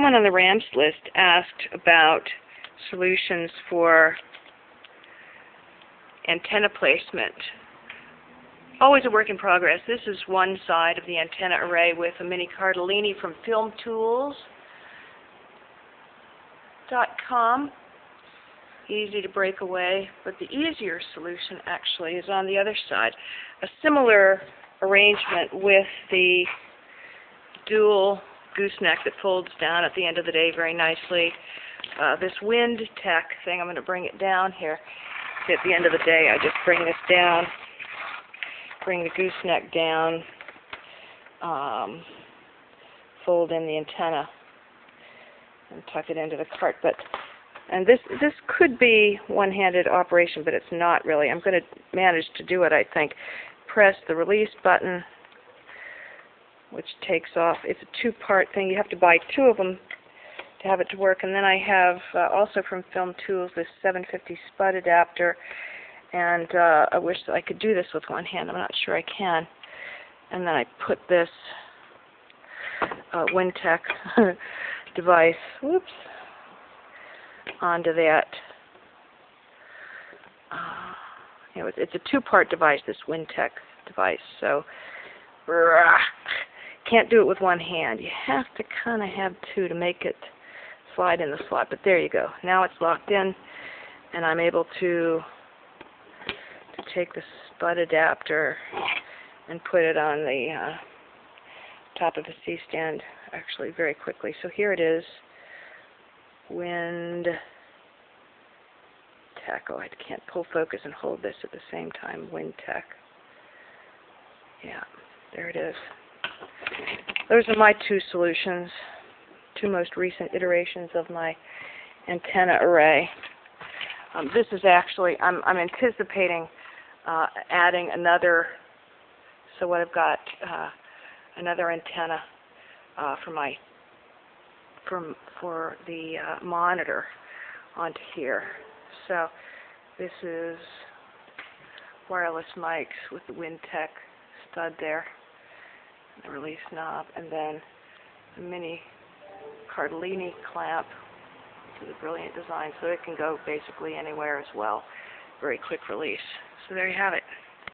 someone on the RAMS list asked about solutions for antenna placement. Always a work in progress. This is one side of the antenna array with a mini Cardellini from filmtools.com. Easy to break away, but the easier solution actually is on the other side. A similar arrangement with the dual gooseneck that folds down at the end of the day very nicely. Uh, this wind tech thing, I'm going to bring it down here. At the end of the day, I just bring this down, bring the gooseneck down, um, fold in the antenna, and tuck it into the cart. But and this this could be one-handed operation, but it's not really. I'm going to manage to do it, I think. Press the release button which takes off. It's a two-part thing. You have to buy two of them to have it to work. And then I have uh, also from Film Tools this 750 spud adapter. And uh, I wish that I could do this with one hand. I'm not sure I can. And then I put this uh, Wintec device, whoops, onto that. Uh, it's, a two-part device, this Wintec device. So, rah, can't do it with one hand. You have to kind of have two to make it slide in the slot. But there you go. Now it's locked in, and I'm able to to take the spud adapter and put it on the uh, top of the C-stand actually very quickly. So here it is. Wind Tech. Oh, I can't pull focus and hold this at the same time. Wind Tech. Yeah, there it is. Those are my two solutions, two most recent iterations of my antenna array. Um, this is actually, I'm, I'm anticipating uh, adding another, so what I've got, uh, another antenna uh, for my, from, for the uh, monitor onto here. So this is wireless mics with the Wintec stud there the release knob, and then the mini Cardellini clamp to the brilliant design so it can go basically anywhere as well. Very quick release. So there you have it.